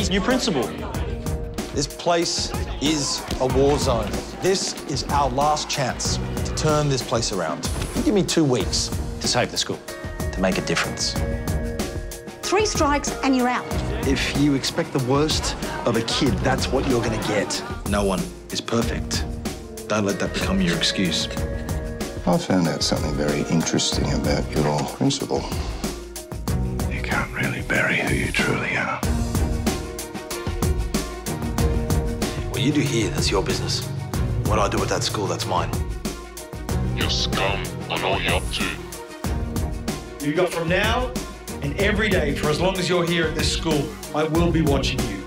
Casey's new principal. This place is a war zone. This is our last chance to turn this place around. You give me two weeks To save the school. to make a difference. Three strikes and you're out. If you expect the worst of a kid, that's what you're gonna get. No one is perfect. Don't let that become your excuse. I found out something very interesting about your principal. What you do here, that's your business. What I do at that school, that's mine. You're scum. I know what you're up to. You got from now and every day for as long as you're here at this school, I will be watching you.